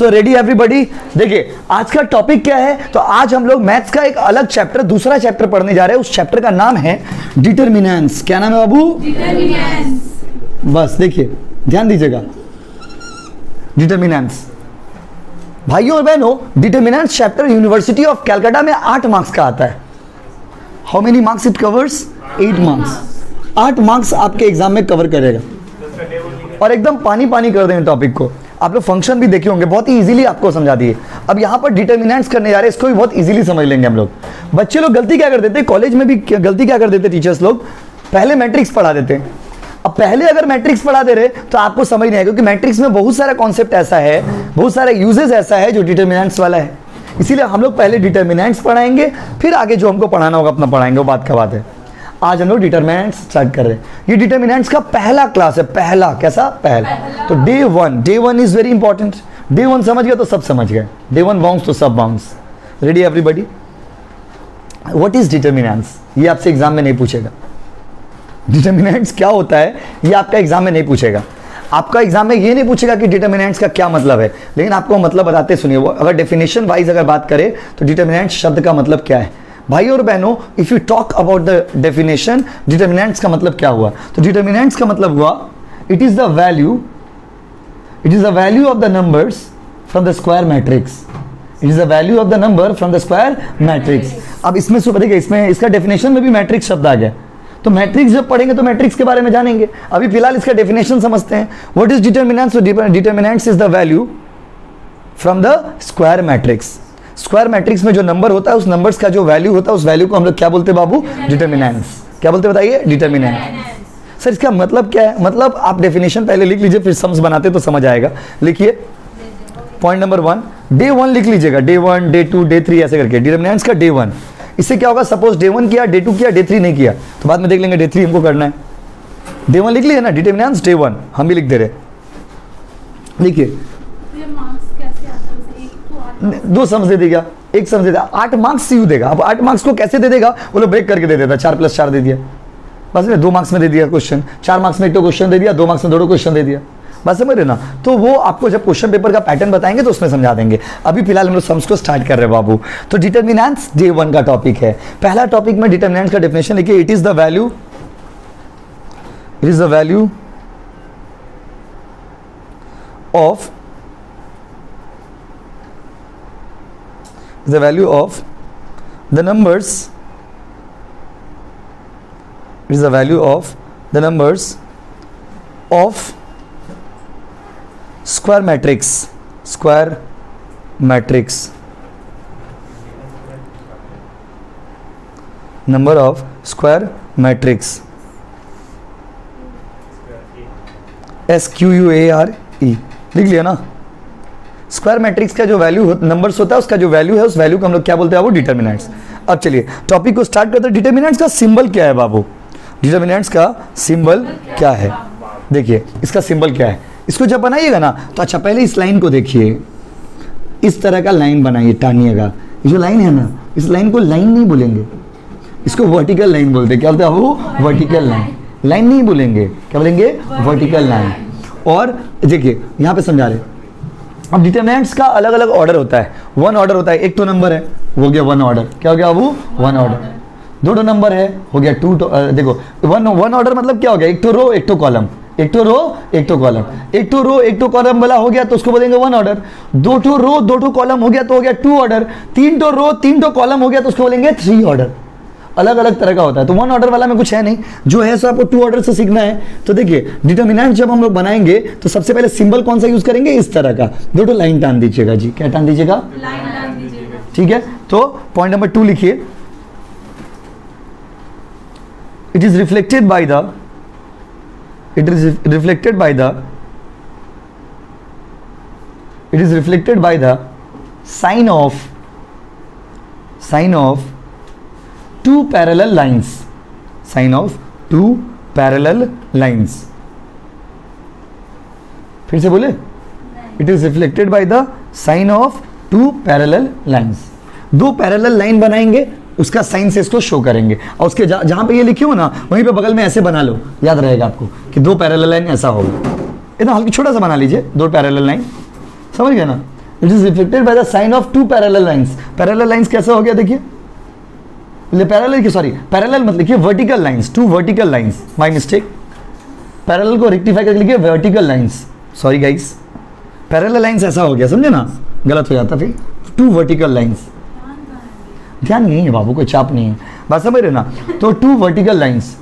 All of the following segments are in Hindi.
सो रेडी एवरीबडी देखिए आज का टॉपिक क्या है? तो आज हम लोग मैथ्स का एक अलग चैप्टर दूसरा चैप्टर पढ़ने जा रहे हैं। उस चैप्टर का नाम है डिटर्मिनेंस क्या नाम है बाबू? बस देखिए ध्यान दीजिएगा। डिटर्मिनेंस भाइयों और बहनों determinants chapter university of Calcutta में आठ मार्क्स का आता है। How many marks it covers eight marks आठ मार्क्स आपके एग्ज़ाम में कवर करेगा। और एकदम पानी पानी कर देंगे टॉपिक को। आप लोग फ़ंक्शन भी देखे होंगे, बहुत ही इजीली आपको समझा दिए। अब यहाँ पर डिटर्मिनेंट्स करने जा रहे हैं, इसको भी बहुत इजीली समझ लेंगे हम लोग। बच्चे लोग गलती क्या कर देते हैं? कॉलेज में भी गलती क्या कर देते टीचर्स लोग? पहले मैट्रिक्स पढ़ा देते हैं। अब पहले अगर मैट्रिक्स पढ़ा दे रहे तो आपको समझ नहीं आएगा क्योंकि मैट्रिक्स में बहुत सारा कॉन्सेप्ट ऐसा है, बहुत सारा यूजेस ऐसा है जो डिटर्मिनेंट्स वाला है। इसीलिए हम लोग पहले डिटर्मिनेंट्स पढ़ाएँगे, फिर आगे जो हमको पढ़ाना होगा, अपना पढ़ाएँगे, वो बात का बात है। आज हम लोग डिटर्मिनेंट्स स्टार्ट कर रहे हैं। ये डिटर्मिनेंट्स का पहला क्लास है पहला कैसा? पहला। तो day one day one is very important day one समझ गया तो सब समझ गए। डे वन बाउंस तो सब bounce ready everybody what is determinants ये आपसे एग्ज़ाम में नहीं पूछेगा। डिटर्मिनेंट्स क्या होता है ये आपका एग्ज़ाम में नहीं पूछेगा। आपका एग्ज़ाम में ये नहीं पूछेगा कि डिटर्मिनेंट्स का क्या मतलब है। लेकिन आपको मतलब बताते सुनिए। वो अगर डेफिनेशन वाइज अगर बात करें तो डिटर्मिनेंट्स शब्द का मतलब क्या है? भाई और बहनों if you talk about the definition determinants का मतलब क्या हुआ? तो डिटर्मिनेंट्स का मतलब हुआ it is the value it is the value of the numbers from the square matrix. It is the value of the number from the square matrix. अब इसमें देखिए इसमें इसका डेफिनेशन में भी मैट्रिक्स शब्द आ गया। तो मैट्रिक्स जब पढ़ेंगे तो मैट्रिक्स के बारे में जानेंगे। अभी फ़िलहाल इसका डेफिनेशन समझते हैं। What is determinants determinants is the value from the square matrix square matrix में जो नंबर होता है उस नंबर्स का जो वैल्यू होता है उस वैल्यू को हम लोग क्या बोलते हैं बाबू? डिटर्मिनेंट्स क्या बोलते बताइए? डिटर्मिनेंट सर इसका मतलब क्या है? मतलब आप डेफिनेशन पहले लिख लीजिए फिर सम्स बनाते तो समझ आएगा। लिखिए। Point number one day one लिख लीजिएगा। Day one day two day three ऐसे करके। डिटर्मिनेंट्स का डे वन इससे क्या होगा? सपोज़ डे वन किया डे टू किया डे थ्री नहीं किया तो बाद में देख लेंगे डे थ्री हमको करना है। डे वन लिख लीजिए ना? डिटर्मिनेंट्स डे वन हम भी लिख दे रहे लिखिए ये मार्क्स कैसे आता है एक तो आता दो सम्स दे देगा, एक सम्स दे देगा आठ मार्क्स यू देगा। अब आठ मार्क्स को कैसे दे देगा? वो लोग ब्रेक करके दे देता, चार प्लस चार दे दिया। बस में दो मार्क्स में दे दिया क्वेश्चन चार मार्क्स में एक तो क्वेश्चन दे दिया, दो मार्क्स में दो क्वेश्चन दे दिया। बस समझ रहे ना? तो वो आपको जब क्वेश्चन पेपर का पैटर्न बताएँगे तो उसमें समझा देंगे। अभी फ़िलहाल हम लोग सम्स को स्टार्ट कर रहे हैं, बाबू। तो डिटर्मिनेंट्स डे वन का टॉपिक है। पहला टॉपिक में डिटर्मिनेंट्स का डेफिनेशन लिखिए। It is the value it is the value of the value of the numbers it is the value of the numbers of square matrix square matrix number of square matrix S Q U A R E लिख लिया ना स्क्वायर मैट्रिक्स का जो वैल्यू नंबर्स होता है, उसका जो वैल्यू है, उस वैल्यू को हम लोग क्या बोलते हैं, वो डिटर्मिनेंट्स अब चलिए टॉपिक को स्टार्ट करते हैं। डिटर्मिनेंट्स का सिंबल क्या है, बाबू? डिटर्मिनेंट्स का सिंबल क्या है? देखिए, इसका सिंबल क्या है? इसको जब बनाइएगा ना तो अच्छा पहले इस लाइन को देखिए। इस तरह का लाइन बनाइए, टानिएगा। जो लाइन है ना, इस लाइन को लाइन नहीं बोलेंगे। इसको वर्टिकल लाइन बोलते क्या बोलते हैं वो वर्टिकल लाइन लाइन नहीं बोलेंगे। क्या बोलेंगे? वर्टिकल लाइन और देखिए, यहाँ पे समझा रहे अब डिटर्मिनेंट्स का अलग अलग ऑर्डर होता है। वन ऑर्डर होता है, एक तो नंबर है, हो गया वन ऑर्डर क्या हो गया वो? वन ऑर्डर दो तो नंबर है, हो गया टू तो देखो वन वन ऑर्डर मतलब क्या हो गया? एक तो रो एक तो कॉलम एक तो रो एक तो कॉलम एक तो रो एक तो कॉलम वाला हो गया तो उसको बोलेंगे वन ऑर्डर दो तो रो दो तो कॉलम हो गया तो हो गया टू ऑर्डर तीन तो रो तीन तो कॉलम हो गया तो उसको बोलेंगे थ्री ऑर्डर अलग अलग तरह का होता है। तो वन ऑर्डर वाला में कुछ है नहीं। जो है सो आपको टू ऑर्डर से सीखना है। तो देखिए डिटर्मिनेंट जब हम लोग बनाएँगे तो सबसे पहले सिंबल कौन सा यूज़ करेंगे? इस तरह का। दो तो लाइन टान दीजिएगा जी। क्या टान दीजिएगा? दीजिएगा। ठीक है? तो पॉइंट नंबर टू लिखिए। It is reflected by the it is reflected by the it is reflected by the sign of sign of two parallel lines. Sign of two parallel lines. फिर से बोले? It is reflected by the sign of two parallel lines दो पैरेलल लाइन बनाएँगे उसका साइन से इसको शो करेंगे। और उसके जहाँ पे ये लिखे हो ना वहीं पे बगल में ऐसे बना लो। याद रहेगा आपको कि दो पैरेलल लाइन ऐसा होगा इतना हल्की छोटा सा बना लीजिए दो पैरेलल लाइन समझ गए ना? It is reflected by the sign of two parallel lines parallel lines कैसा हो गया देखिए। पैरेलल की सॉरी पैरेलल मत लिखिए vertical lines two vertical lines my mistake parallel को रेक्टिफाई करके लिखिए vertical lines sorry guys parallel lines ऐसा हो गया, समझे ना? गलत हो जाता फिर. टू वर्टिकल लाइंस ध्यान नहीं है बाबू, कोई चाप नहीं है। बात समझ रहे ना? तो टू वर्टिकल लाइंस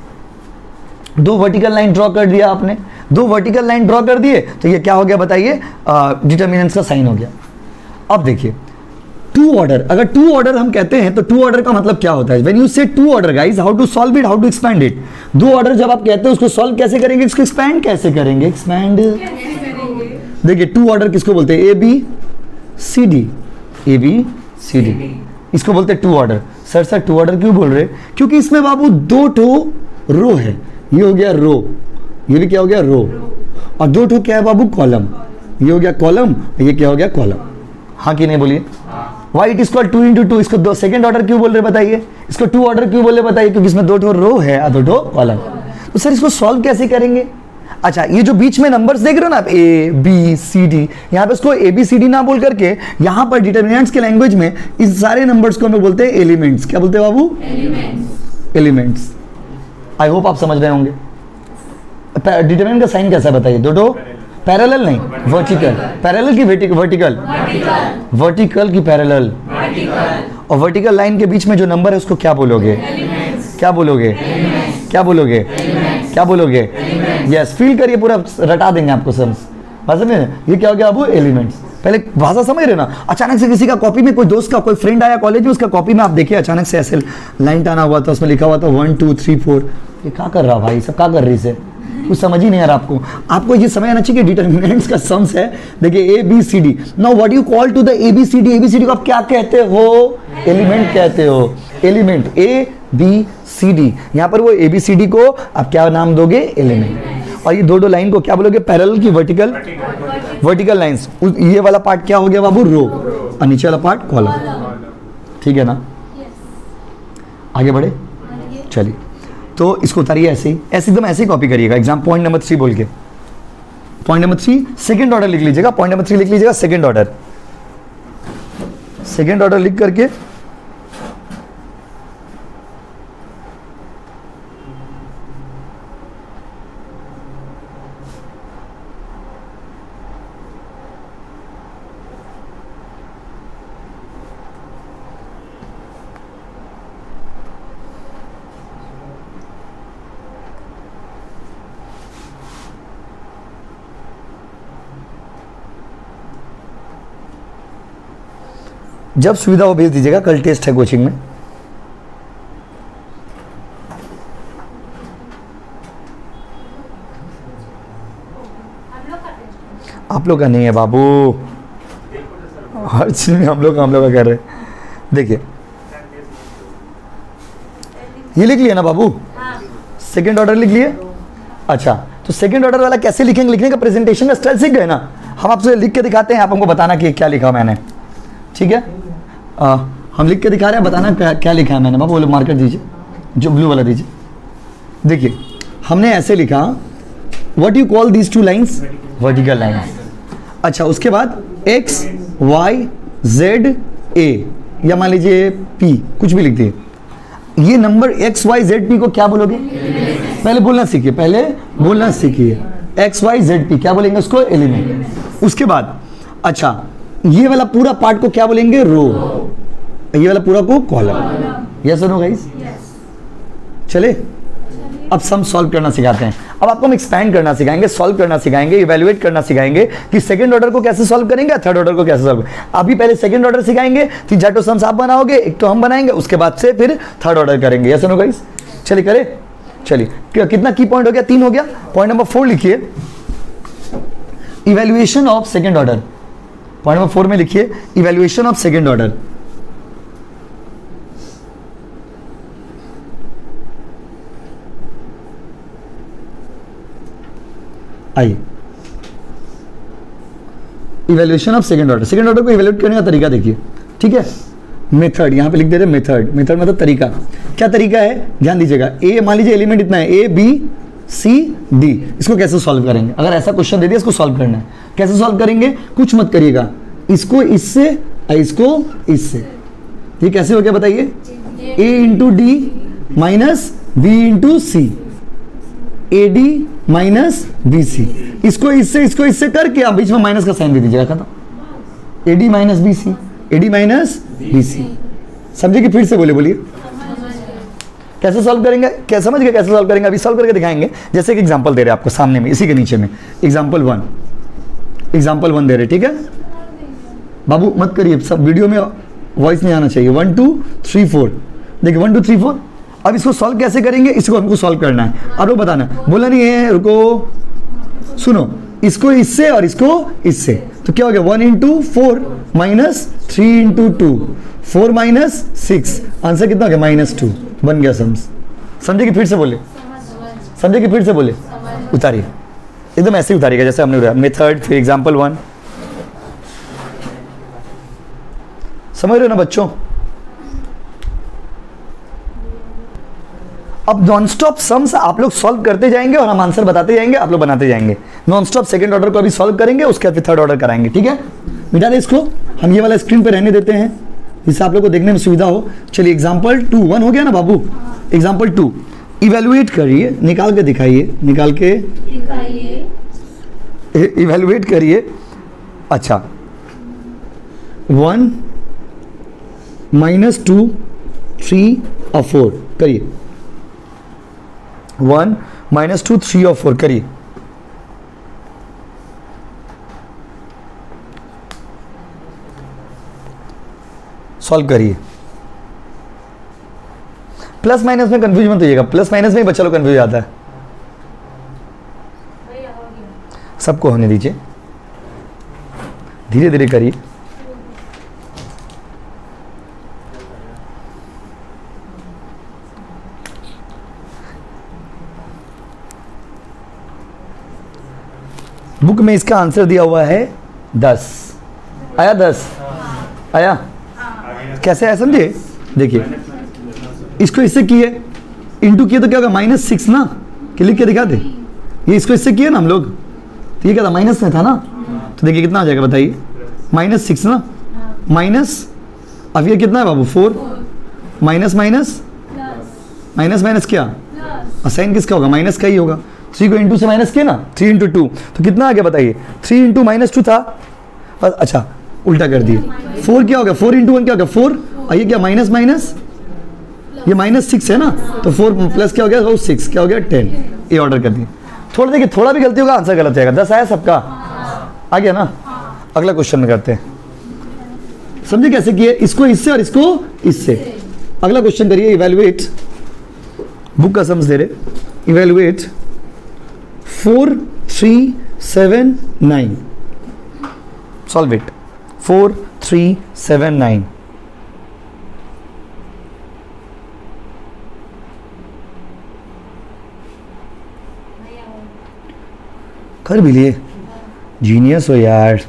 दो वर्टिकल लाइन ड्रॉ कर दिया आपने। दो वर्टिकल लाइन ड्रॉ कर दिए तो ये क्या हो गया बताइए? डिटर्मिनेंट्स का साइन हो गया। अब देखिए टू ऑर्डर, अगर टू ऑर्डर हम कहते हैं तो टू ऑर्डर का मतलब क्या होता है? When you say two order guys how to solve it how to expand it दो ऑर्डर जब आप कहते हैं, उसको सॉल्व कैसे करेंगे? इसको एक्सपैंड कैसे करेंगे? एक्सपैंड देखिए टू ऑर्डर किसको बोलते हैं? A B C D A B C D इसको बोलते हैं two order sir sir two order क्यों बोल रहे क्योंकि इसमें बाबू दो टो रो है। ये हो गया रो ये भी क्या हो गया? रो और दो टो क्या है बाबू? कॉलम ये हो गया कॉलम ये क्या हो गया? कॉलम हाँ कि नहीं बोलिए? Why it call two into two इसको दो सेकंड ऑर्डर क्यों बोल रहे बताइए। इसको टू ऑर्डर क्यों बोल रहे बताइए क्योंकि इसमें दो ठो रो है और दो ठो कॉलम तो सर इसको सॉल्व कैसे करेंगे? अच्छा ये जो बीच में नंबर्स देख रहे हो ना आप ए बी सी डी यहाँ पे उसको ए बी सी डी ना बोल करके यहाँ पर डिटर्मिनेंट्स के लैंग्वेज में इस सारे नंबर्स को हम बोलते हैं एलिमेंट्स क्या बोलते हैं बाबू? एलिमेंट्स आई होप आप समझ रहे होंगे। डिटर्मिनेंट का साइन कैसा बताइए? दो दो पैरेलल नहीं वर्टिकल पैरेलल की वर्टिकल वर्टिकल की पैरेलल और वर्टिकल लाइन के बीच में जो नंबर है उसको क्या बोलोगे? क्या बोलोगे? क्या बोलोगे? क्या बोलोगे? यस फील करिए पूरा रटा देंगे आपको सब समझ में ये क्या हो गया अब? एलिमेंट्स पहले भाषा समझ रहे ना? अचानक से किसी का कॉपी में कोई दोस्त का कोई फ्रेंड आया कॉलेज में उसका कॉपी में आप देखिए अचानक से ऐसे लाइन टाना हुआ था उसमें लिखा हुआ था वन टू थ्री फोर ये क्या कर रहा भाई? सब क्या कर रही से कुछ समझ ही नहीं आ रहा आपको। आपको ये समझ आना चाहिए डिटर्मिनेंट्स का सम्स है। देखिए A B C D now what you call two the A B C D A B C D को आप क्या कहते हो? एलिमेंट कहते हो। Element A B C D यहाँ पर वो ए बी सी डी को आप क्या नाम दोगे? एलिमेंट और ये दो दो लाइन को क्या बोलोगे? पैरेलल की वर्टिकल वर्टिकल लाइंस ये वाला पार्ट क्या हो गया बाबू? रो और नीचे वाला पार्ट कॉलम ठीक है ना? आगे बढ़े? चलिए। तो इसको उतारिए ऐसे ही। ऐसे एकदम ऐसे ही कॉपी करिएगा। एग्ज़ाम पॉइंट नंबर थ्री बोल के। Point number three second order लिख लीजिएगा। पॉइंट नंबर थ्री लिख लीजिएगा सेकेंड ऑर्डर सेकेंड ऑर्डर लिख करके जब सुविधा हो भेज दीजिएगा, कल टेस्ट है कोचिंग में। आप लोग का नहीं है, बाबू। हर चीज़ में हम लोग हम लोग का कर रहे हैं। देखिए। ये लिख लिया ना, बाबू? सेकेंड ऑर्डर लिख लिए? अच्छा तो सेकंड ऑर्डर वाला कैसे लिखेंगे? लिखने का प्रेजेंटेशन का स्टाइल सीख गए ना? हम आपसे लिख के दिखाते हैं, आप हमको बताना कि क्या लिखा मैंने। ठीक है? आ, हम लिख के दिखा रहे हैं बताना क्या, क्या लिखा है मैंने बाबू बोले मार्कर दीजिए जो ब्लू वाला दीजिए। देखिए हमने ऐसे लिखा what you call these two lines vertical lines अच्छा उसके बाद एक्स वाई जेड ए या मान लीजिए पी कुछ भी लिख दिए। ये number X Y Z P को क्या बोलोगे? पहले बोलना सीखिए पहले बोलना सीखिए। एक्स वाई जेड पी क्या बोलेंगे उसको? एलिमेंट उसके बाद अच्छा ये वाला पूरा पार्ट को क्या बोलेंगे? रो ये वाला पूरा को कॉलम यस नो गाइस चले। अब सम सॉल्व करना सिखाते हैं। अब आपको हम एक्सपैंड करना सिखाएँगे सॉल्व करना सिखाएँगे इवेल्युएट करना सिखाएँगे कि सेकंड ऑर्डर को कैसे सॉल्व करेंगे थर्ड ऑर्डर को कैसे सॉल्व अभी पहले सेकंड ऑर्डर सिखाएँगे तीन चार तो सम्स आप बनाओगे एक तो हम बनाएँगे उसके बाद से फिर थर्ड ऑर्डर करेंगे। यस नो गाइस चलिए करें। चलिए कितना की पॉइंट हो गया? तीन हो गया। पॉइंट नंबर फोर लिखिए। Evaluation of second order point number four में लिखिए। इवेल्युएशन ऑफ़ सेकंड ऑर्डर आइए। Evaluation of second order second order को इवेल्युएट करने का तरीका देखिए। ठीक है? मेथड यहाँ पे लिख दे रहे मेथड मेथड मतलब तरीका। क्या तरीका है? ध्यान दीजिएगा। ए मान लीजिए एलिमेंट इतना है। ए बी सी डी इसको कैसे सॉल्व करेंगे? अगर ऐसा क्वेश्चन दे दिया, इसको सॉल्व करना है। कैसे सॉल्व करेंगे? कुछ मत करिएगा। इसको इससे इसको इससे। ये कैसे हो गया बताइए? A into D minus B into C A D minus B C इसको इससे इसको इससे करके आप बीच में माइनस का साइन दे दीजिएगा, खत्म। A D minus B C A D minus B C समझे कि फिर से बोले, बोलिए। कैसे सॉल्व करेंगे? क्या समझ गए कैसे सॉल्व करेंगे? अभी सॉल्व करके दिखाएँगे। जैसे एक एग्जांपल दे रहे हैं आपको सामने में, इसी के नीचे में। एग्जांपल वन एग्जांपल वन दे रहे ठीक है? बाबू, मत करिए, सब वीडियो में वॉइस नहीं आना चाहिए। वन टू थ्री फोर देखिए वन टू थ्री फोर अब इसको सॉल्व कैसे करेंगे? इसको हमको सॉल्व करना है। आप लोग बताना, बोला नहीं है रुको, सुनो, इसको इससे और इसको इससे। तो क्या हो गया? One into four minus three into two four minus six answer कितना हो गया? माइनस टू बन गया सम्स समझे कि फिर से बोले? समझे कि फिर से बोले? उतारिए। एकदम ऐसे ही उतारिएगा, जैसे हमने मेथड फिर एग्ज़ाम्पल वन समझ रहे हो ना बच्चों? अब नॉन स्टॉप सम्स आप लोग सॉल्व करते जाएँगे और हम आंसर बताते जाएँगे आप लोग बनाते जाएँगे। नॉन स्टॉप सेकंड ऑर्डर को अभी सॉल्व करेंगे उसके बाद फिर थर्ड ऑर्डर कराएँगे ठीक है? मिटा दे इसको। हम ये वाला स्क्रीन पे रहने देते हैं। जिससे आप लोग को देखने में सुविधा हो। चलिए एग्ज़ाम्पल टू वन हो गया ना बाबू? एग्ज़ाम्पल टू इवेलुएट करिए निकाल के दिखाइए निकाल के इवेलुएट करिए। अच्छा। वन माइनस टू थ्री और फोर करिए। वन माइनस टू थ्री और फोर करिए। सॉल्व करिए। प्लस माइनस में कंफ्यूज मत होइएगा प्लस माइनस में ही बच्चा लोग कंफ्यूज आता है। सबको होने दीजिए। धीरे धीरे करिए। बुक में इसका आंसर दिया हुआ है दस। आया दस? आया? कैसे आया समझे? देखिए इसको इससे किए इंटू किए तो क्या होगा? माइनस सिक्स ना? कि लिख के दिखा दे। ये इसको इससे किए ना हम लोग? तो ये क्या था? माइनस में था ना? तो देखिए कितना आ जाएगा बताइए। माइनस सिक्स ना? माइनस अब ये कितना है बाबू? Four minus minus minus minus क्या? साइन किसका होगा? माइनस का ही होगा। थ्री को इंटू से माइनस किया ना? Three into two. तो कितना आ गया बताइए? थ्री इंटू माइनस टू था? अच्छा उल्टा कर दिए फोर क्या हो गया? फोर इंटू वन क्या हो गया? फोर। ये क्या, माइनस माइनस? ये माइनस सिक्स है ना? तो फोर प्लस क्या हो गया? सिक्स। क्या हो गया? टेन। ये ऑर्डर कर दिए थोड़ा देखिए, थोड़ा भी गलती होगा, आंसर गलत जाएगा। दस आया सबका? आ गया ना? अगला क्वेश्चन करते हैं। समझे कैसे किए इसको इससे और इसको इससे? अगला क्वेश्चन करिए इवेलुएट बुक का समझ दे रहे। Evaluate four three seven nine solve it four three seven nine कर भी लिए। जीनियस हो यार।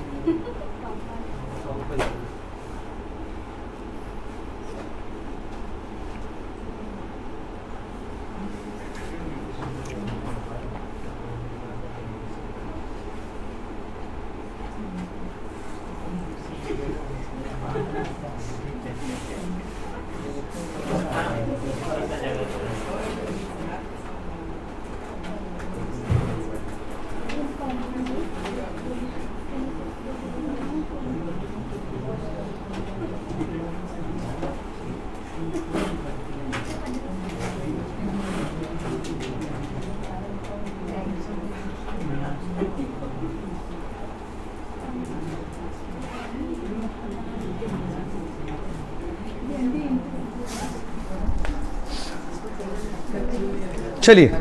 चलिए।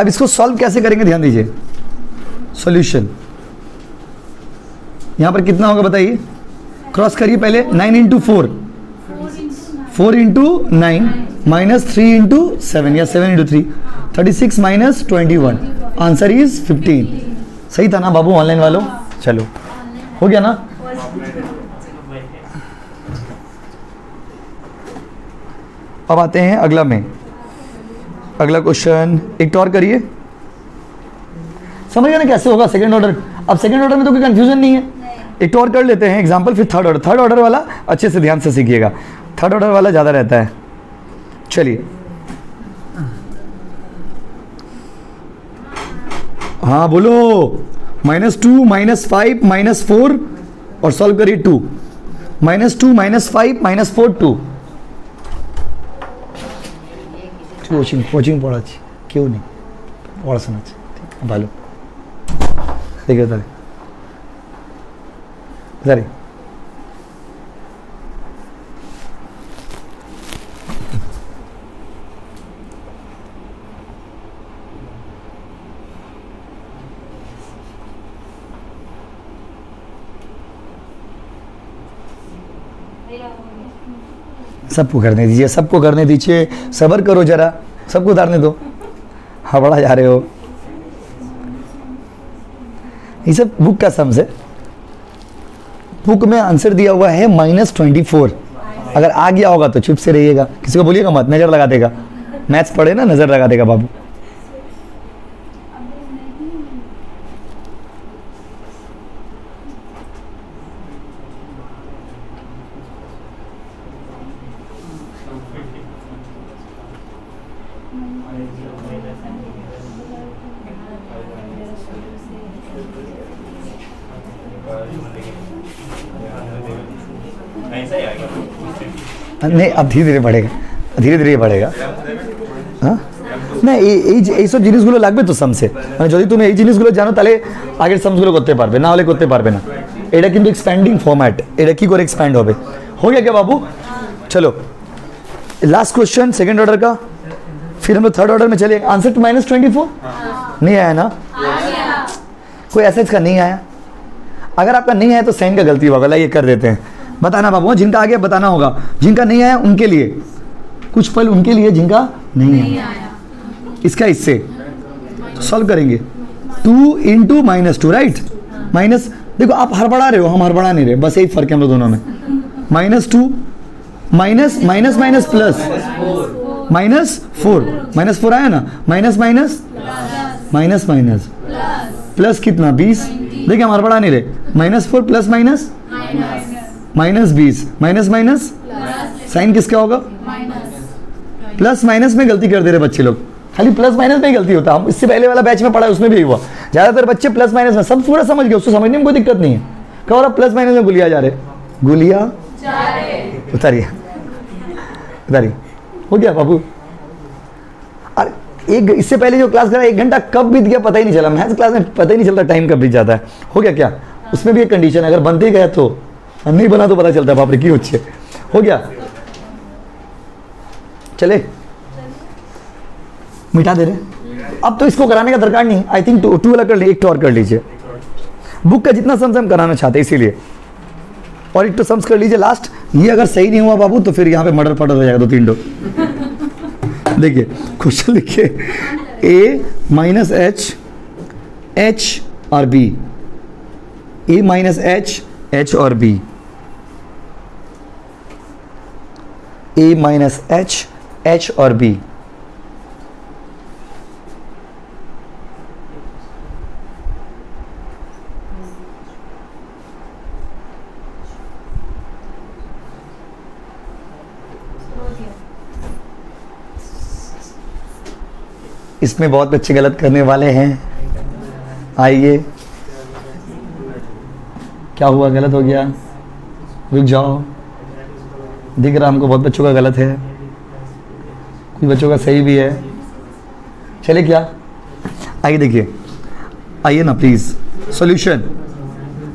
अब इसको सॉल्व कैसे करेंगे? ध्यान दीजिए। सॉल्यूशन यहाँ पर कितना होगा बताइए? क्रॉस करिए पहले। Nine into four four into nine minus three into seven या seven into three thirty six minus twenty one answer is fifteen सही था ना बाबू? ऑनलाइन वालों? चलो। हो गया ना? अब आते हैं अगला में। अगला क्वेश्चन एक तो और करिए। समझ गए ना कैसे होगा सेकंड ऑर्डर अब सेकंड ऑर्डर में तो कोई कंफ्यूजन नहीं है। एक तो और कर लेते हैं। एग्ज़ाम्पल फिर थर्ड ऑर्डर थर्ड ऑर्डर वाला अच्छे से ध्यान से सीखिएगा। थर्ड ऑर्डर वाला ज़्यादा रहता है। चलिए। हाँ बोलो। Minus two minus five minus four और सॉल्व करिए two minus two minus five minus four two coaching coaching পড়াচ্ছি কেউ নেই পড়াশোনা আছে ভালো। দেখে তাহলে। তাহলে। सबको करने दीजिए सबको करने दीजिए सबर करो जरा सबको उतारने दो। हबड़ा जा रहे हो। ये सब बुक का सम्स है। बुक में आंसर दिया हुआ है माइनस ट्वेंटी फोर अगर आ गया होगा तो चुप से रहिएगा। किसी को बोलिएगा मत नज़र लगा देगा। मैथ्स पढ़े ना नज़र लगा देगा बाबू। नहीं अब धीरे धीरे बढ़ेगा ধীরে ধীরে बढ़ेगा হ্যাঁ না এই এই যে- এইসব জিনিসগুলো লাগবে তো সামসে মানে যদি তুমি এই জিনিসগুলো জানো তাহলে আগের সামসগুলো করতে পারবে না হলে করতে পারবে না এটা কিন্তু এক্সপ্যান্ডিং ফর্ম্যাট এটা কি করে एक्सपैंड হবে हो गया क्या बाबू चलो लास्ट क्वेश्चन सेकंड ऑर्डर का फिर हम लोग थर्ड ऑर्डर में चले answer two minus twenty four नहीं आया ना कोई ऐसा इसका नहीं आया अगर आपका नहीं आया तो साइन का गलती होगा लाइए कर देते हैं बताना बाबू जिनका आ गया बताना होगा। जिनका नहीं आया उनके लिए। कुछ फल उनके लिए जिनका नहीं आया। इसका इससे। सॉल्व करेंगे। Two into minus two right minus देखो आप हड़बड़ा रहे हो हम हड़बड़ा नहीं रहे। बस यही फ़र्क है हम लोग दोनों में। Minus two minus minus minus plus minus four minus four आया ना? Minus minus minus minus plus कितना? बीस? देखिए हम हड़बड़ा नहीं रहे। Minus four plus minus minus बीस। Minus minus? साइन किसका होगा? प्लस माइनस में गलती कर दे रहे बच्चे लोग। खाली प्लस माइनस में ही गलती होता। है हम इससे पहले वाला बैच में पढ़ा है उसमें भी हुआ। ज़्यादातर बच्चे प्लस माइनस में। सब पूरा समझ गए उसको समझने में कोई दिक्कत नहीं है। क्या हो प्लस माइनस में गुलिया जा रहे। गुलिया? उतारिए। उतारिए। हो गया बाबू? अरे एक इससे पहले जो क्लास करा एक घंटा कब बीत गया पता ही नहीं चला। मैथ्स क्लास में पता ही नहीं चलता टाइम कब बीत जाता है। हो गया क्या? उसमें भी एक कंडीशन है। अगर बनते गया तो। नहीं बना तो पता चलता है, बाप रे की अच्छे? हो गया। चले। मिटा दे रहे अब तो इसको कराने का दरकार नहीं आई थिंक टू वाला कर लीजिए एक तो और कर लीजिए। बुक का जितना सम्स हम कराना चाहते इसीलिए। और एक तो सम्स कर लीजिए लास्ट ये अगर सही नहीं हुआ बाबू तो फिर यहाँ पे मर्डर फर्डर हो जाएगा, दो तीन दो। देखिए क्वेश्चन लिखिए। ए माइनस एच एच और B A minus H H और B A minus H H और बी इसमें बहुत बच्चे गलत करने वाले हैं। आइए। क्या हुआ? गलत हो गया। रुक जाओ। दिख रहा हमको, बहुत बच्चों का गलत है। कुछ बच्चों का सही भी है। चले क्या? आइए देखिए। आइए ना प्लीज़ सॉल्यूशन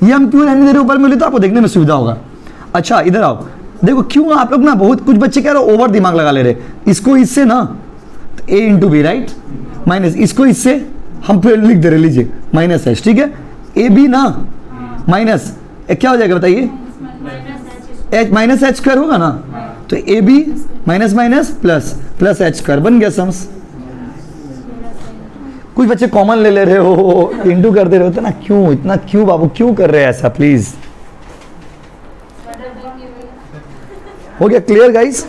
ये हम क्यों रहने दे रहे ऊपर मिले तो आपको देखने में सुविधा होगा। अच्छा इधर आओ। देखो, क्यों आप लोग ना बहुत, कुछ बच्चे कह रहे हो ओवर दिमाग लगा ले रहे इसको इससे ना A into B right minus इसको इससे हम फिर लिख दे रहे लीजिए। माइनस एच ठीक है? ए बी ना? माइनस क्या हो जाएगा, बताइए? एच माइनस एच स्क्वायर होगा ना? तो A B minus minus plus plus H square बन गया सम्स कुछ बच्चे कॉमन ले ले रहे हो इंटू कर दे रहे हो तो ना क्यों? इतना क्यों बाबू? क्यों कर रहे हैं ऐसा प्लीज़ हो गया क्लियर गाइस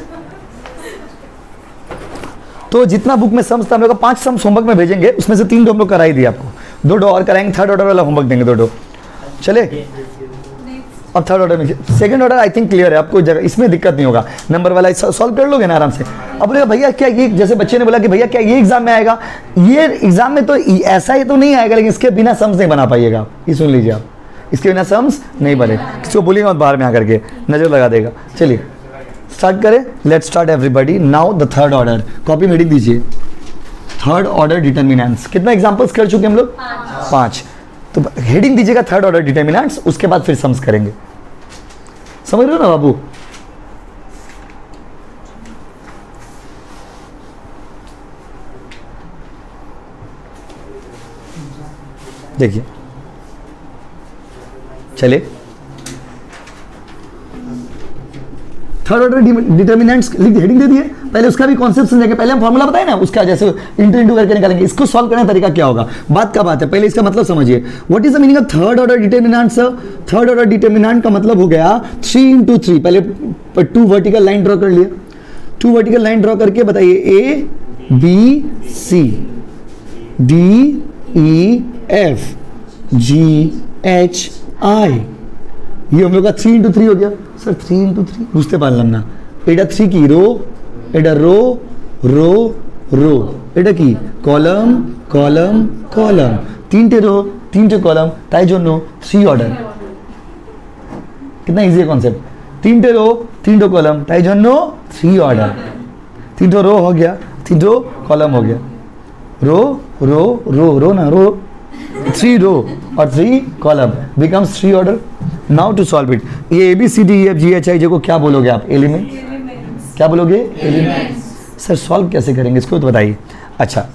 तो जितना बुक में सम्स था हम लोग पाँच सम्स होमवर्क में भेजेंगे। उसमें से तीन दो हम लोग करा ही दिए आपको। दो डो और कराएँगे थर्ड ऑर्डर वाला होमवर्क देंगे दो डो चले? और थर्ड ऑर्डर में second order I think clear है। आपको जगह इसमें दिक्कत नहीं होगा। नंबर वाला सॉल्व कर लोगे ना आराम से? अब बोलेगा भैया क्या ये जैसे बच्चे ने बोला कि भैया क्या ये एग्ज़ाम में आएगा? ये एग्ज़ाम में तो ऐसा ही तो नहीं आएगा लेकिन इसके बिना सम्स नहीं बना पाइएगा। ये सुन लीजिए आप। इसके बिना सम्स नहीं बने। किसी को बोलिएगा मत बाहर में आकर के नज़र लगा देगा। चलिए स्टार्ट करें। Let start everybody now the third order copy में लिख दीजिए। थर्ड ऑर्डर डिटर्मिनेंट्स कितना एग्जाम्पल्स कर चुके हम लोग? पाँच। तो हेडिंग दीजिएगा थर्ड ऑर्डर डिटर्मिनेंट्स उसके बाद फिर सम्स करेंगे। समझ रहे हो ना बाबू? देखिए। चलिए। थर्ड ऑर्डर डिटर्मिनेंट्स लिख हेडिंग दे दिए। पहले उसका भी कॉन्सेप्ट समझेंगे पहले हम फॉर्मूला बताए ना, उसका जैसे इंटू इंटू करके निकालेंगे, इसको सॉल्व करने का तरीका क्या होगा? बात का बात है, पहले इसका मतलब समझिए। What is the meaning of third order determinant sir third order determinant का मतलब हो गया थ्री इंटू थ्री पहले टू वर्टिकल लाइन ड्रॉ कर लिया टू वर्टिकल लाइन ड्रॉ करके बताइए A B C D E F G H I ये हम लोग का थ्री इंटू थ्री हो गया सर थ्री इंटू थ्री বুঝতে পারলাম না এটা থ্রি কি রো এটা রো রো রো এটা কি কলম কলম কলম তিনটে রো তিনটে কলম তাই জন্য থ্রি অর্ডার कितना इजी है कॉन्सेप्ट তিনটে রো তিনটে কলম তাই জন্য থ্রি অর্ডার তিনটে রো हो गया তিনটে কলম हो गया रो रो रो रो ना रो थ्री रो और three column becomes three order now to solve it ये A B C D E F G H I J को क्या बोलोगे आप? एलिमेंट क्या बोलोगे? एलिमेंट सर सॉल्व कैसे करेंगे? इसको तो बताइए। अच्छा।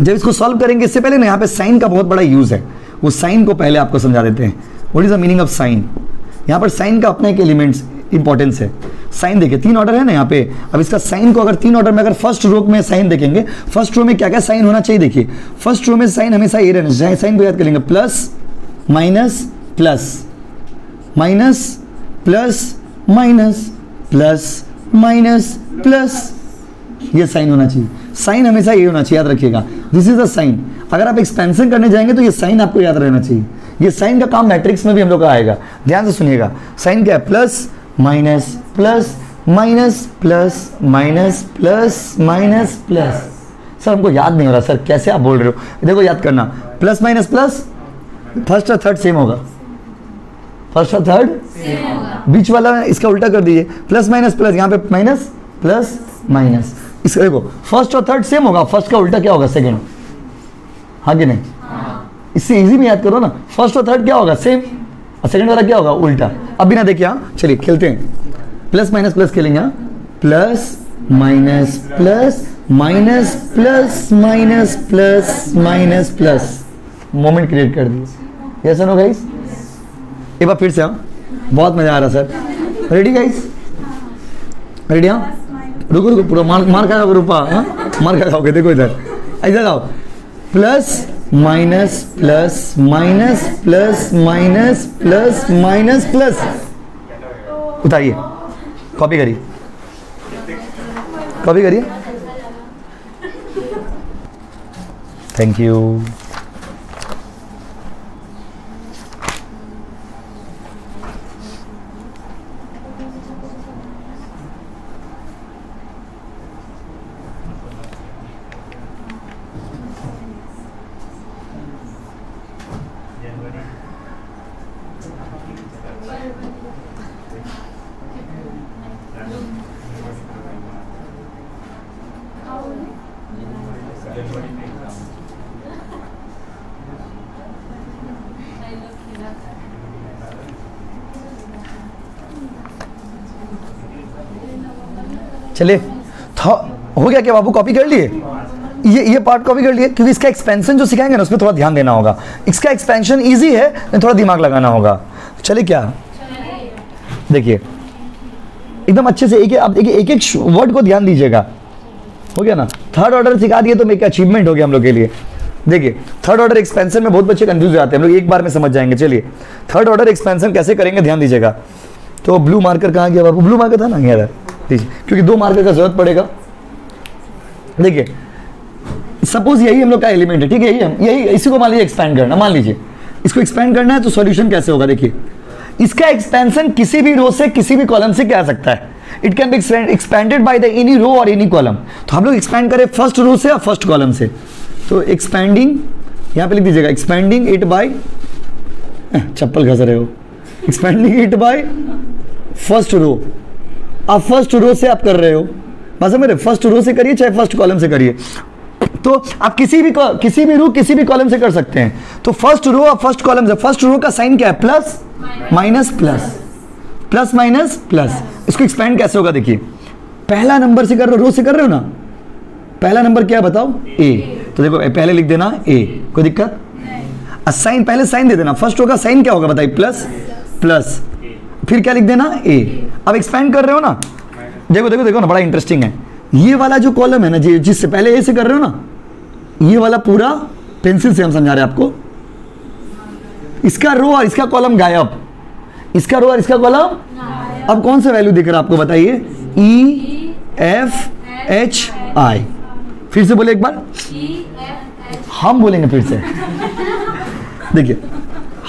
जब इसको सॉल्व करेंगे इससे पहले ना यहाँ पे साइन का बहुत बड़ा यूज़ है। वो साइन को पहले आपको समझा देते हैं। What is the meaning of sign यहाँ पर साइन का अपना एक एलिमेंट्स इंपॉर्टेंस है। साइन देखिए तीन ऑर्डर है ना यहाँ पे। अब इसका साइन को अगर तीन ऑर्डर में अगर फ़र्स्ट रो में साइन देखेंगे फ़र्स्ट रो में क्या क्या साइन होना चाहिए देखिए। फ़र्स्ट रो में साइन हमेशा ये रहना चाहिए। साइन को याद करेंगे plus minus plus minus plus minus plus minus plus ये साइन होना चाहिए। साइन हमेशा ये होना चाहिए, याद रखिएगा। दिस इज़ द साइन अगर आप एक्सपेंशन करने जाएँगे तो ये साइन आपको याद रहना चाहिए। ये साइन का काम मैट्रिक्स में भी हम लोग का आएगा। ध्यान से सुनिएगा। साइन क्या है? Plus minus plus minus plus minus plus minus plus sir हमको याद नहीं हो रहा। सर कैसे आप बोल रहे हो? देखो याद करना। प्लस माइनस प्लस फ़र्स्ट और थर्ड सेम होगा। फ़र्स्ट और थर्ड बीच वाला इसका उल्टा कर दीजिए। प्लस माइनस प्लस यहाँ पे माइनस प्लस माइनस इसका देखो फ़र्स्ट और थर्ड सेम होगा। फ़र्स्ट का उल्टा क्या होगा? सेकेंड हाँ कि नहीं? इससे इजी में याद करो ना। फ़र्स्ट और थर्ड क्या होगा? सेम और सेकंड वाला क्या होगा? उल्टा। अब ना देखिए हाँ। चलिए, खेलते हैं। प्लस माइनस प्लस खेलेंगे plus minus plus minus plus minus plus minus plus moment create कर दिए यस नो गाइस एक बार फिर से हाँ। बहुत मज़ा आ रहा, सर। रेडी गाइस रेडी हाँ? रुको रुको, पूरा मार मार जाओगे रूपा हाँ? मार खा जाओगे देखो इधर। ऐसा जाओ plus minus plus minus plus minus plus minus plus उतारिए। Copy करिए। कॉपी करिए। थैंक यू चलिए हो गया क्या बाबू कॉपी कर लिए? ये ये पार्ट कॉपी कर लिए, क्योंकि इसका एक्सपेंशन जो सिखाएँगे ना, उसमें थोड़ा ध्यान देना होगा। इसका एक्सपेंशन इजी है थोड़ा दिमाग लगाना होगा। चलिए क्या? देखिए, एकदम अच्छे से एक, आप देखिए एक एक वर्ड को ध्यान दीजिएगा। हो गया ना? थर्ड ऑर्डर सिखा दिए तो एक अचीवमेंट हो गया हम लोग के लिए। देखिए थर्ड ऑर्डर एक्सपेंशन में बहुत बच्चे कंफ्यूज जाते हैं। हम लोग एक बार में समझ जाएँगे, चलिए। थर्ड ऑर्डर एक्सपेंशन कैसे करेंगे, ध्यान दीजिएगा। तो ब्लू मार्कर कहाँ गया? बाबू ब्लू मार्कर था ना यहाँ दीजिए। क्योंकि दो मार्कर का ज़रूरत पड़ेगा। देखिए सपोज़ यही हम लोग का एलिमेंट है, ठीक है, यही हम, यही, इसी को मान लीजिए एक्सपैंड करना, मान लीजिए। इसको एक्सपैंड करना है तो सॉल्यूशन कैसे होगा, देखिए। इसका एक्सपेंशन किसी भी रो से, किसी भी कॉलम से क्या सकता है? It can be expanded by the any row और एनी कॉलम तो हम लोग एक्सपेंड करें फ़र्स्ट रो से या फ़र्स्ट कॉलम से। तो एक्सपेंडिंग यहाँ पे लिख दीजिएगा एक्सपेंडिंग इट बाय चप्पल घस रहे हो। Expanding it by first row आप फ़र्स्ट रो से आप कर रहे हो। बस मेरे फ़र्स्ट रो से करिए, चाहे फ़र्स्ट कॉलम से करिए। तो आप किसी भी किसी भी रो किसी भी कॉलम से कर सकते हैं। तो फ़र्स्ट रो और फ़र्स्ट कॉलम से फ़र्स्ट रो का साइन क्या है? Plus minus plus plus minus plus इसको एक्सपेंड कैसे होगा देखिए। पहला नंबर से कर रहे हो रो से कर रहे हो ना? पहला नंबर क्या बताओ? ए तो देखो पहले लिख देना ए कोई दिक्कत? साइन पहले साइन दे देना। फ़र्स्ट रो का साइन क्या होगा बताइए? प्लस प्लस फिर क्या लिख देना? ए अब एक्सपेंड कर रहे हो ना? देखो देखो देखो ना बड़ा इंटरेस्टिंग है। ये वाला जो कॉलम है ना जी जिससे पहले ए से कर रहे हो ना ये वाला पूरा पेंसिल से हम समझा रहे हैं आपको। इसका रो और इसका कॉलम गायब। इसका रो और इसका कॉलम अब कौन सा वैल्यू दिख रहा है आपको बताइए? ई एफ़ एच आई फिर से बोले एक बार। हम बोलेंगे फिर से। देखिए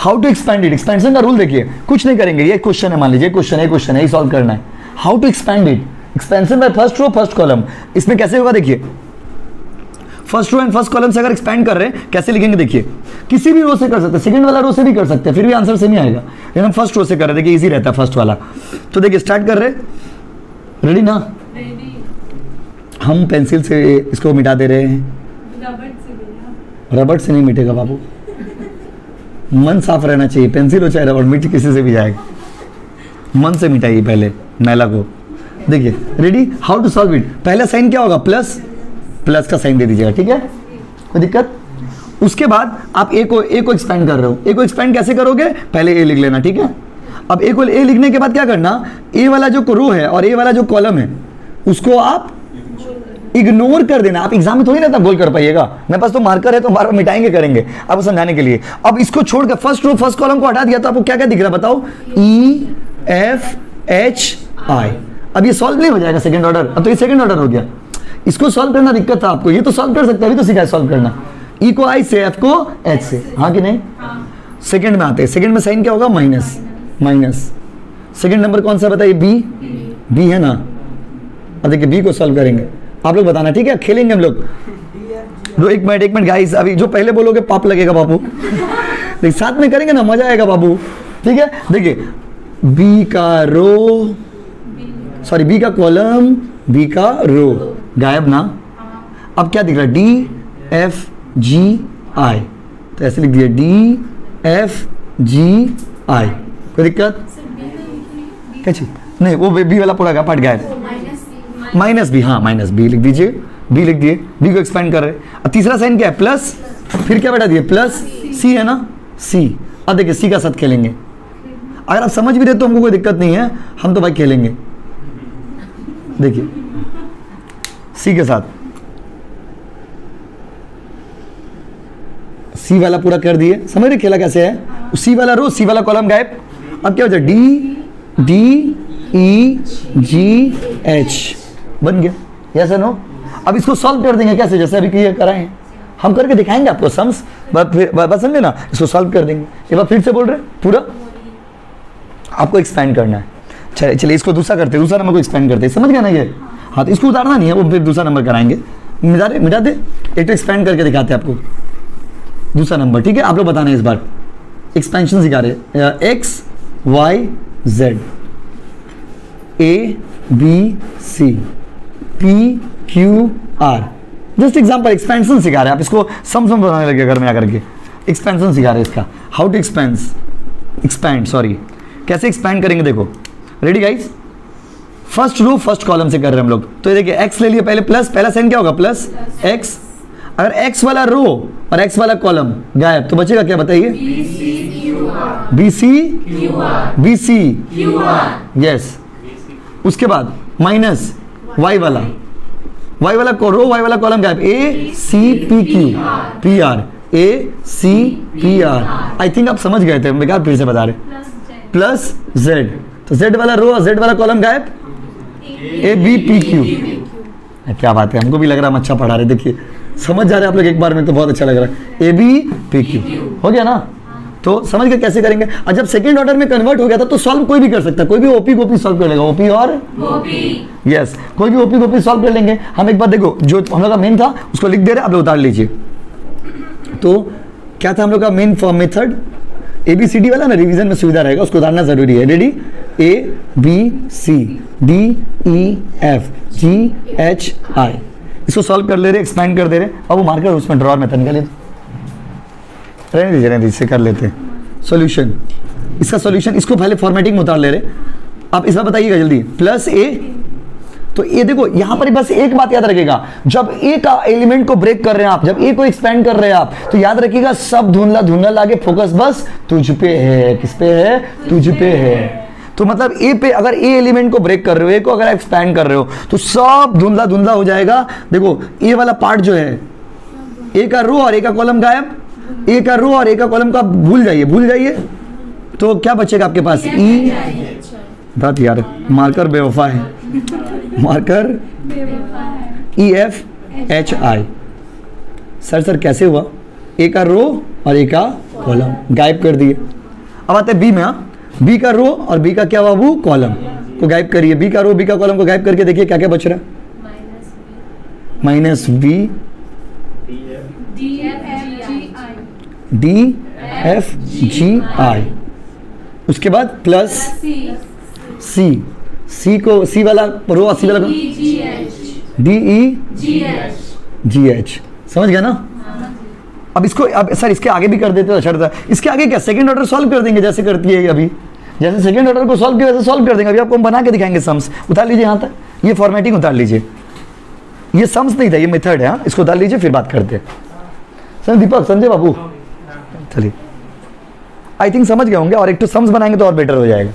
how to expand it expansion का रूल देखिए। कुछ नहीं करेंगे। ये क्वेश्चन है मान लीजिए क्वेश्चन है क्वेश्चन है सॉल्व करना है। How to expand it expansion by first row first column इसमें कैसे होगा देखिए। First row and first column से अगर एक्सपेंड कर रहे हैं कैसे लिखेंगे देखिए। किसी भी रो से कर सकते हैं। सेकंड वाला रो से भी कर सकते हैं। फिर भी आंसर सेम ही आएगा। लेकिन हम फ़र्स्ट रो से कर रहे हैं। देखिए इजी रहता है फ़र्स्ट वाला। तो देखिए स्टार्ट कर रहे रेडी ना? रेडी हम पेंसिल से इसको मिटा दे रहे हैं। रबड़ से रबड़ से नहीं मिटेगा बाबू। मन साफ़ रहना चाहिए पेंसिल हो चाहे रबड़ मिट किसी से भी जाएगा मन से मिटाइए पहले, मैला को। देखिए ready how to solve it पहला साइन क्या होगा? प्लस प्लस का साइन दे दीजिएगा, ठीक है? कोई दिक्कत? उसके बाद आप ए को ए को एक्सपेंड कर रहे हो। ए को एक्सपेंड कैसे करोगे? पहले ए लिख लेना, ठीक है? अब ए को ए लिखने के बाद क्या करना? ए वाला जो रो है और ए वाला जो कॉलम है, उसको आप इग्नोर कर देना। आप एग्ज़ाम में थोड़ी ना गोल कर पाइएगा। मेरे पास तो मार्कर है तो बार बार मिटाएँगे, करेंगे। आपको समझाने के लिए। अब इसको छोड़कर फ़र्स्ट रो फ़र्स्ट कॉलम को हटा दिया तो आपको क्या क्या दिख रहा बताओ? ई एफ़ एच आई अब ये सॉल्व नहीं हो जाएगा सेकंड ऑर्डर अब तो ये सेकंड ऑर्डर हो गया। इसको सॉल्व करना दिक्कत था आपको। ये तो सॉल्व कर सकते अभी तो सीखा है सॉल्व करना। ई को आई से एफ़ को एच से। हाँ कि नहीं? सेकंड में आते हैं। सेकंड में साइन क्या होगा? माइनस माइनस सेकंड नंबर कौन सा बताइए? बी बी है ना? अब देखिए बी को सॉल्व करेंगे। आप लोग बताना, ठीक है? खेलेंगे हम लोग। दो एक मिनट एक मिनट गाइस अभी जो पहले बोलोगे, पाप लगेगा बाबू। देखिए साथ में करेंगे ना, मज़ा आएगा बाबू। ठीक है? देखिए, बी का रो सॉरी बी का कॉलम बी का रो। गायब ना? अब क्या दिख रहा है? डी एफ़ जी आई तो ऐसे लिख दिया डी एफ़ जी आई कोई दिक्कत? क्या नहीं, वो बी वाला पूरा पार्ट गायब माइनस बी हाँ माइनस बी लिख दीजिए, बी लिख दिए, बी को एक्सपेंड कर रहे अब तीसरा साइन क्या है? प्लस फिर क्या बैठा दिए? प्लस सी है ना? सी अब देखिए सी का साथ खेलेंगे। अगर आप समझ भी रहे तो हमको कोई दिक्कत नहीं है, हम तो भाई खेलेंगे। देखिए सी के साथ। सी वाला पूरा कर दिए। समझ रहे खेला कैसे है? सी वाला रो सी वाला कॉलम गायब अब क्या हो जाए? D D E G H बन गया। यस नो अब इसको सॉल्व कर देंगे कैसे? जैसे अभी क्लियर कराएँ हम करके दिखाएँगे आपको सम्स बस समझे ना? इसको सॉल्व कर देंगे। एक बार फिर से बोल रहे हैं? पूरा? आपको एक्सपेंड करना है। चलिए चलिए इसको दूसरा करते हैं। दूसरा नंबर को एक्सपेंड करते हैं। समझ गया ना ये? हाँ तो इसको उतारना नहीं है। वो फिर दूसरा नंबर कराएँगे। मिटा दे मिटा दे। एक तो एक्सपेंड करके दिखाते हैं आपको। दूसरा नंबर ठीक है? आप लोग बताना है इस बार। एक्सपेंशन सिखा रहे X Y Z A B C P Q R just example expansion सिखा रहे हैं। आप इसको सम सम बनाने लगे घर में आकर के। एक्सपेंशन सिखा रहे हैं इसका। How to expense expand sorry कैसे एक्सपैंड करेंगे देखो। Ready guys first row first column से कर रहे हैं हम लोग। तो ये देखिए एक्स ले लिए पहले प्लस पहला साइन क्या होगा? प्लस एक्स अगर एक्स वाला रो और एक्स वाला कॉलम गायब तो बचेगा क्या? बताइए। B C B C yes उसके बाद माइनस वाई वाला। वाई वाला रो वाई वाला कॉलम गायब A C P Q P R A C P R I think आप समझ गए थे बेकार फिर से बता रहे। प्लस जेड तो जेड वाला रो और जेड वाला कॉलम गायब ए बी पी क्यू क्या बात है, हमको भी लग रहा है हम अच्छा पढ़ा रहे देखिए, समझ जा रहे हैं आप लोग, एक बार में तो बहुत अच्छा लग रहा है। ए बी पी क्यू हो गया ना? तो समझ गए कैसे करेंगे? और जब सेकंड ऑर्डर में कन्वर्ट हो गया था तो सॉल्व कोई भी कर सकता है। कोई भी ओपी गोपी सॉल्व कर लेगा। ओपी और? यस कोई भी ओपी गोपी सॉल्व कर लेंगे। हम एक बार देखो जो हम लोग का मेन था उसको लिख दे रहे आप लोग उतार लीजिए। तो क्या था हम लोग का main form method A B C D वाला ना रिवीजन में सुविधा रहेगा उसको उतारना ज़रूरी है। Ready A B C D E F G H I इसको सॉल्व कर ले रहे एक्सपेंड कर दे रहे। अब वो मार्कर उसमें ड्रॉर में निकालिए रहने दीजिए रहने दीजिए कर लेते हैं। सॉल्यूशन इसका सोल्यूशन इसको पहले फॉर्मेटिंग में उतार ले रहे आप इस बार बताइएगा जल्दी। प्लस ए तो ये देखो, यहाँ पर बस एक बात याद रखिएगा। जब ए का एलिमेंट को ब्रेक कर रहे हैं आप, जब ए को एक्सपेंड कर रहे हैं आप तो याद रखिएगा, सब धुंधला धुंधला लागे फोकस बस तुझ पे है। किस पे है? तुझ पे है। तो मतलब ए पे अगर ए एलिमेंट को ब्रेक कर रहे हो ए को अगर एक्सपैंड कर रहे हो तो सब धुंधला धुंधला हो जाएगा। देखो ए वाला पार्ट जो है ए का रो और ए का कॉलम गायब। ए का रो और ए का कॉलम का भूल जाइए भूल जाइए। तो क्या बचेगा आपके पास? ई बात यार मार्कर बेवफा है। Marker E F H I sir sir कैसे हुआ? ए का रो और ए का कॉलम। गायब कर दिए। अब आते बी में बी का रो और बी का क्या बाबू कॉलम को गायब करिए। बी का रो बी का कॉलम को गायब करके देखिए क्या क्या बच रहा है। Minus B D F G I उसके बाद प्लस सी सी को सी वाला रो और सी वाला डी ई जी एच समझ गया ना? अब इसको, अब सर, इसके आगे भी कर देते अच्छा रहता इसके आगे क्या? सेकंड ऑर्डर सॉल्व कर देंगे, जैसे करती है अभी। जैसे सेकंड ऑर्डर को सॉल्व किया, वैसे सॉल्व कर देंगे। अभी आपको हम बना के दिखाएँगे सम्स उतार लीजिए यहाँ तक। ये फॉर्मेटिंग उतार लीजिए। ये सम्स नहीं था, ये मेथड है हाँ। इसको उतार लीजिए, फिर बात करते हैं। सर दीपक? संजय बाबू? चलिए आई थिंक समझ गए होंगे और एक तो सम्स बनाएँगे तो और बेटर हो जाएगा।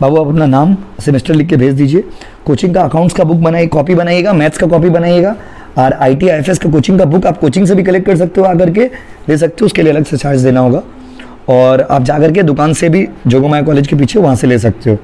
बाबू, आप अपना नाम सेमेस्टर लिख के भेज दीजिए। कोचिंग का अकाउंट्स का बुक बनाइए कॉपी बनाइएगा मैथ्स का कॉपी बनाइएगा, और आई टी आई का कोचिंग का बुक आप कोचिंग से भी कलेक्ट कर सकते हो, आकर के ले सकते हो, उसके लिए अलग से चार्ज देना होगा। और आप जा के दुकान से भी जोगो माया कॉलेज के पीछे वहाँ से ले सकते हो।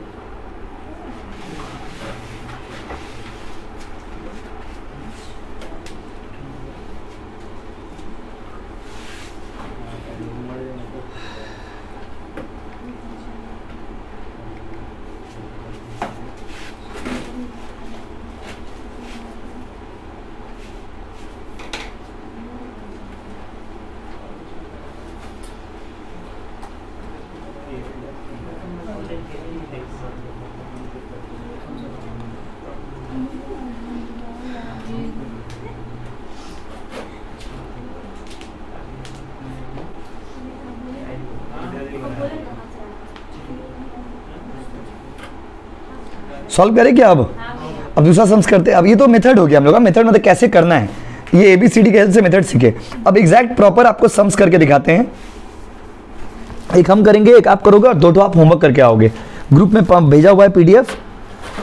सॉल्व करें क्या अब? अब दूसरा सम्स करते हैं। अब ये तो मेथड हो गया हम लोग। का मेथड मतलब कैसे करना है? ये ए बी सी डी के हेल्प से मेथड सीखे। अब एग्जैक्ट प्रॉपर आपको सम्स करके दिखाते हैं। एक हम करेंगे, एक आप करोगे और दो तो आप होमवर्क करके आओगे। ग्रुप में भेजा हुआ है पीडीएफ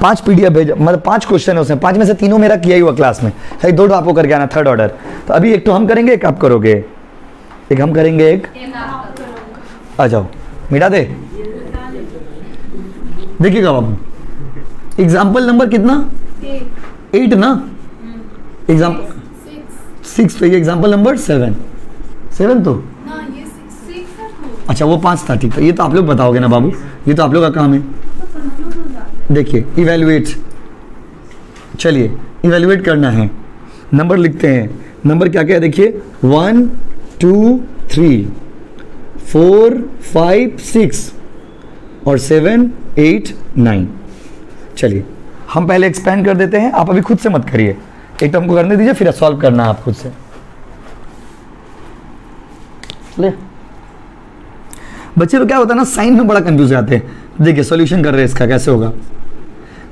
पाँच पीडीएफ भेजा मतलब पाँच क्वेश्चन है उसमें। पाँच में से तीनों मेरा किया ही हुआ क्लास में। है दो तो आपको करके आना थर्ड ऑर्डर तो अभी एक तो हम करेंगे, एक आप करोगे। एक हम करेंगे, एक आ जाओ। मिटा दे। देखिएगा बाबू एग्ज़ाम्पल नंबर कितना? एट ना? एग्ज़ाम्पल सिक्स सिक्स तो ये एग्ज़ाम्पल नंबर सेवन सेवन तो? अच्छा वो पाँच था ठीक है। ये तो आप लोग बताओगे ना बाबू। ये तो आप लोग का काम है। देखिए इवेलुएट चलिए इवेलुएट करना है। नंबर लिखते हैं। नंबर क्या क्या है देखिए। One two three four five six और सेवन एट नाइन चलिए हम पहले एक्सपेंड कर देते हैं आप अभी खुद से मत करिए। एक तो हमको करने दीजिए फिर सॉल्व करना है आप खुद से। ले। बच्चे तो क्या होता है ना साइन में बड़ा कंफ्यूज जाते हैं। देखिए सॉल्यूशन कर रहे हैं इसका कैसे होगा?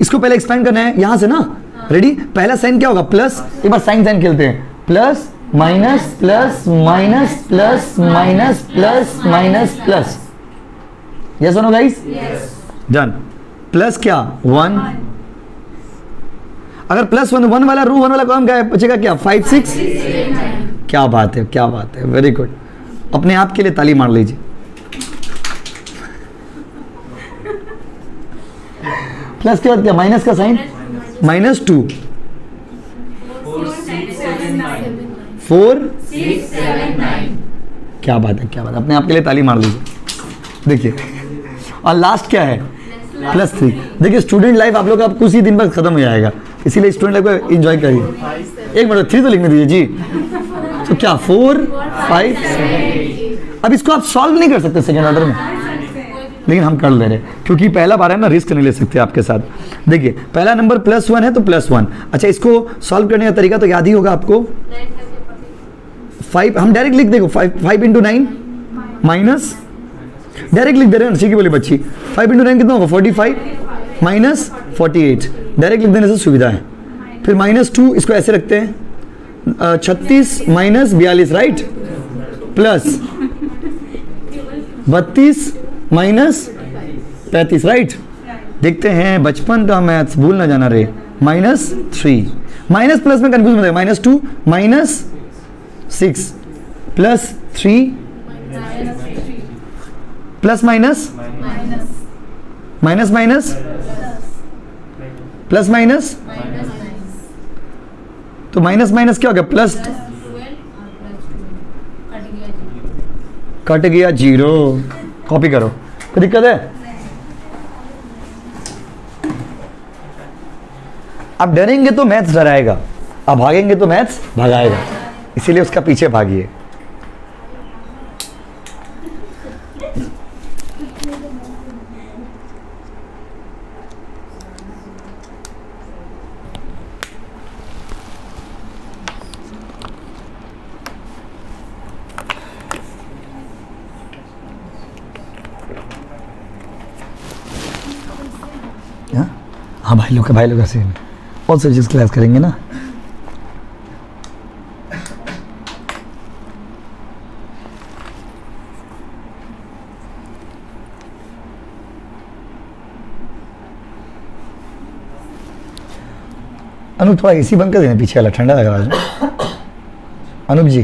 इसको पहले एक्सपेंड करना है यहाँ से ना? रेडी पहला साइन क्या होगा? प्लस एक बार साइन साइन खेलते हैं। Plus minus plus minus plus minus plus minus plus yes no guys done plus क्या? वन। अगर प्लस वन वन वाला रू, वन वाला कॉलम क्या है? बचेगा क्या? Five, six? क्या बात है, क्या बात है वेरी गुड अपने आप के लिए ताली मार लीजिए। प्लस के बाद क्या माइनस का साइन? Minus two. फोर। क्या बात है, क्या बात है। अपने आप के लिए ताली मार लीजिए। देखिए, और लास्ट क्या है? प्लस थ्री देखिए स्टूडेंट लाइफ आप लोग का कुछ ही दिन बाद खत्म हो जाएगा। इसीलिए स्टूडेंट लाइफ को एंजॉय करिए। एक मिनट थ्री तो लिखने दीजिए, जी। तो क्या फोर फाइव अब इसको आप सॉल्व नहीं कर सकते सेकेंड ऑर्डर में। लेकिन हम कर ले रहे हैं। क्योंकि पहला बार है ना रिस्क नहीं ले सकते आपके साथ। देखिए, पहला नंबर प्लस वन है तो प्लस वन अच्छा इसको सॉल्व करने का तरीका तो याद ही होगा आपको। फाइव हम डायरेक्ट लिख देखो five five into nine minus direct लिख दे रहे हैं सी की बोली बच्ची। फाइव इंटू नाइन कितना होगा? Forty five minus forty eight direct लिख देने से सुविधा है। फिर माइनस टू इसको ऐसे रखते हैं। छत्तीस माइनस बयालीस राइट प्लस बत्तीस माइनस पैंतीस राइट देखते हैं, बचपन का मैथ्स भूल ना जाना रे। माइनस थ्री माइनस प्लस में confuse minus two minus six plus three plus minus minus minus plus minus तो माइनस माइनस क्या हो गया? प्लस कट गया ज़ीरो। कॉपी करो। कोई दिक्कत है? आप डरेंगे तो मैथ्स डराएगा। आप भागेंगे तो मैथ्स भगाएगा। इसीलिए उसका पीछे भागिए हाँ हाँ भाई लोग भाई लोग का सेम ऑल सब्जेक्ट्स क्लास करेंगे ना। अनूप, थोड़ा एसी बंद कर देना, पीछे वाला ठंडा लग रहा है Anoop ji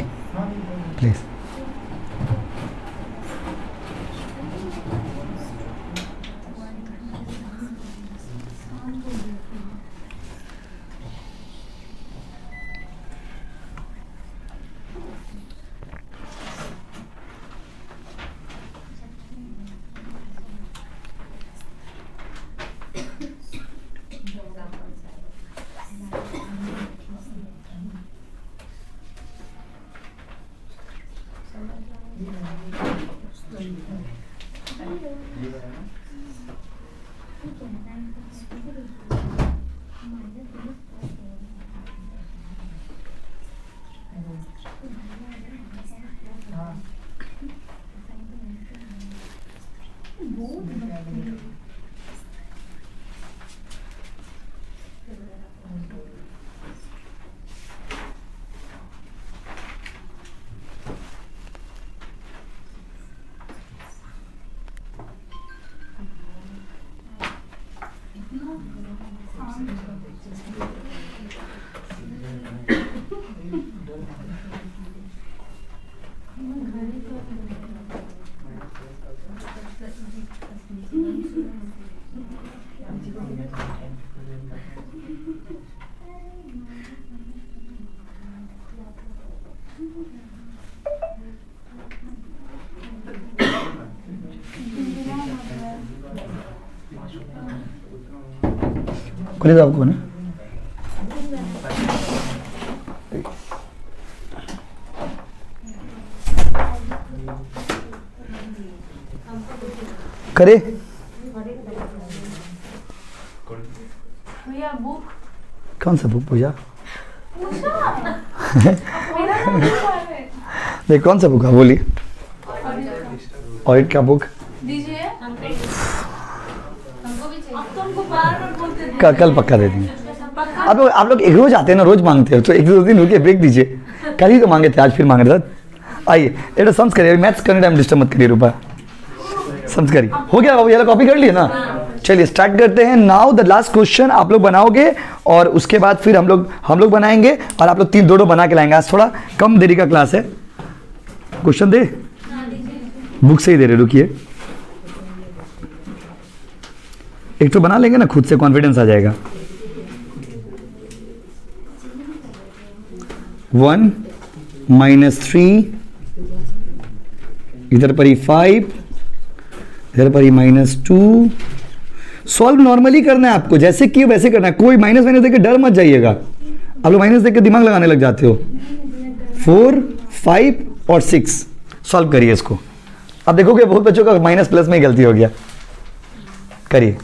please Thank you. खुले तो आपको ना करे। कौन सा बुक पूजा? है देख कौन सा बुक है बोली ऑडिट का बुक बार बोलते हैं का, कल पक्का दे देंगे। आप लोग आप लोग एक रोज आते हैं ना रोज मांगते हो तो एक दो दिन रुके ब्रेक दीजिए। कल ही तो मांगे थे आज फिर मांग रहे आइए एटा समझ करिए मैथ्स करने टाइम डिस्टर्ब मत करिए रूपा। समझ करिए। हो गया बाबू ये कॉपी कर लिए ना? चलिए स्टार्ट करते हैं। नाउ द लास्ट क्वेश्चन आप लोग बनाओगे और उसके बाद फिर हम लोग हम लोग बनाएँगे और आप लोग तीन दो दो बना के लाएँगे। आज थोड़ा कम देरी का क्लास है। क्वेश्चन दे? बुक से ही दे रहे रुकिए। एक तो बना लेंगे ना, खुद से कॉन्फिडेंस आ जाएगा। वन माइनस थ्री इधर पर ही फाइव इधर पर ही माइनस टू सॉल्व नॉर्मली करना है आपको, जैसे किए वैसे करना है। कोई माइनस माइनस देके डर मत जाइएगा। आप लोग माइनस देख के दिमाग लगाने लग जाते हो। फोर फाइव और सिक्स सॉल्व करिए इसको। अब देखोगे बहुत बच्चों का माइनस प्लस में गलती हो गया। करिए।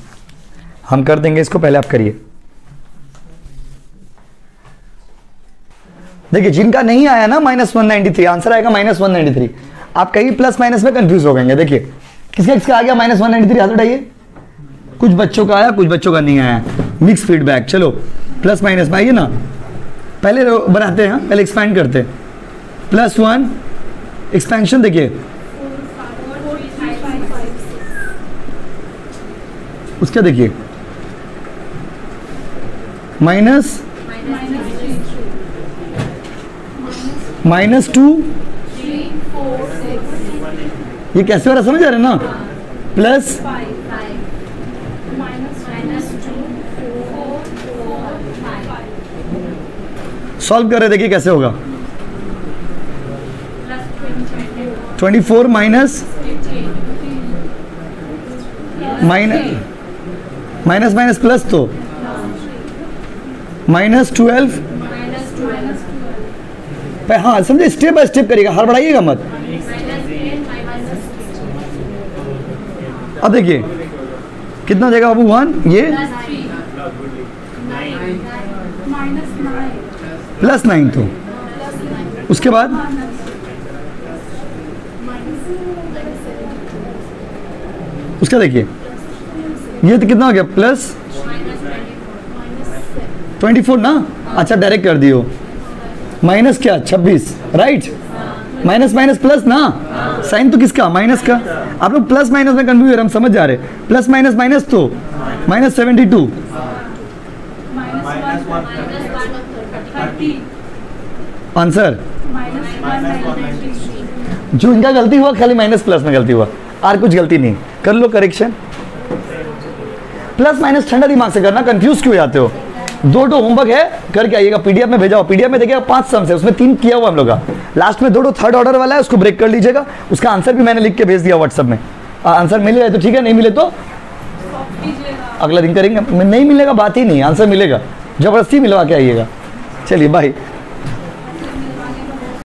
हम कर देंगे, इसको पहले आप करिए। देखिए, जिनका नहीं आया ना minus one ninety three answer आएगा माइनस वन नाइनटी थ्री आप कहीं प्लस माइनस में कंफ्यूज हो गए देखिए। किसका किसका आ गया माइनस वन नाइनटी थ्री हाथ उठाइए कुछ बच्चों का आया, कुछ बच्चों का नहीं आया। मिक्स फीडबैक चलो। प्लस माइनस में आइए ना। पहले बनाते हैं पहले एक्सपैंड करते हैं। प्लस वन एक्सपेंशन देखिए। उसका देखिए। माइनस माइनस टू ये कैसे रहा समझ आ रहे हैं ना? प्लस सॉल्व कर रहे देखिए कैसे होगा। Twenty four minus minus minus minus plus तो। माइनस ट्वेल्व हाँ समझे स्टेप बाय स्टेप करिएगा हर बढ़ाइएगा मत। अब देखिए, कितना देगा बाबू वन ये? प्लस नाइन तो। उसके बाद? उसका देखिए। ये तो कितना हो गया? प्लस ट्वेंटी फोर ना? अच्छा डायरेक्ट कर दियो। माइनस क्या? छब्बीस। राइट माइनस माइनस प्लस ना? साइन तो किसका? माइनस का। आप लोग प्लस माइनस में कंफ्यूज हम समझ जा रहे प्लस माइनस माइनस तो? माइनस सेवेंटी टू आंसर जो इनका गलती हुआ, खाली माइनस प्लस में गलती हुआ। और कुछ गलती नहीं। कर लो करेक्शन प्लस माइनस ठंडा दिमाग से करना कंफ्यूज क्यों जाते हो? दो दो होमवर्क है, करके आइएगा पीडीएफ में भेजा पीडीएफ में देखिएगा, पाँच सम्स है, उसमें तीन किया हुआ हम लोग का। लास्ट में दो दो थर्ड ऑर्डर वाला है, उसको ब्रेक कर लीजिएगा। उसका आंसर भी मैंने लिख के भेज दिया व्हाट्सएप में। आंसर मिल गया तो ठीक है, नहीं मिले तो? अगला दिन करेंगे, नहीं मिलेगा, बात ही नहीं आंसर मिलेगा। ज़बरदस्ती मिलवा के आइएगा। चलिए बाय